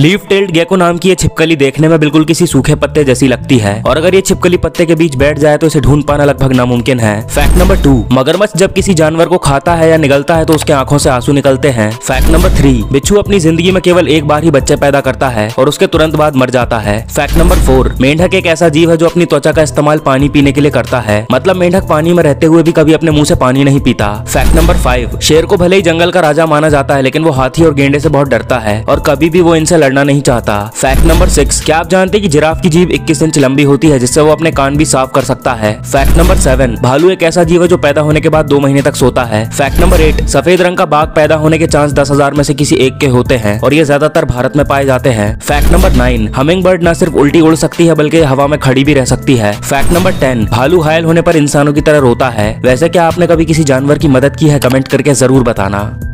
Leaf tailed gecko नाम की ये छिपकली देखने में बिल्कुल किसी सूखे पत्ते जैसी लगती है। और अगर ये छिपकली पत्ते के बीच बैठ जाए तो इसे ढूंढ पाना लगभग नामुमकिन है। फैक्ट नंबर टू, मगरमच्छ जब किसी जानवर को खाता है या निगलता है तो उसके आँखों से आँसू निकलते हैं। फैक्ट नंबर थ्री, बिच्छू अपनी ज़िंदगी में केवल एक बार ही बच्चे पैदा करता है और उसके तुरंत बाद मर जाता है। फैक्ट नंबर फोर, मेंढक एक ऐसा जीव है जो अपनी त्वचा का इस्तेमाल पानी पीने के लिए करता है। मतलब मेंढक पानी में रहते हुए भी कभी अपने मुँह से पानी नहीं पीता। फैक्ट नंबर फाइव, शेर को भले ही जंगल का राजा माना जाता है, लेकिन वो हाथी और गेंडे से बहुत डरता है और कभी भी वो इनसे लड़ना नहीं चाहता। फैक्ट नंबर सिक्स क्या आप जानते हैं कि जिराफ की जीभ 21 इंच लंबी होती है, जिससे वो अपने कान भी साफ़ कर सकता है? फैक्ट नंबर सेवन भालू एक ऐसा जीव है जो पैदा होने के बाद दो महीने तक सोता है। फैक्ट नंबर एट सफ़ेद रंग का बाघ पैदा होने के चांस दस हज़ार में से किसी एक के होते हैं, और ये ज़्यादातर भारत में पाए जाते हैं। Fact number nine hummingbird न सिर्फ़ उल्टी उड़ सकती है, बल्कि हवा में खड़ी भी रह सकती है। फैक्ट नंबर टेन भालू घायल होने पर इंसानों की तरह रोता है। वैसे क्या आपने कभी किसी जानवर की मदद की है? कमेंट करके ज़रूर बताना।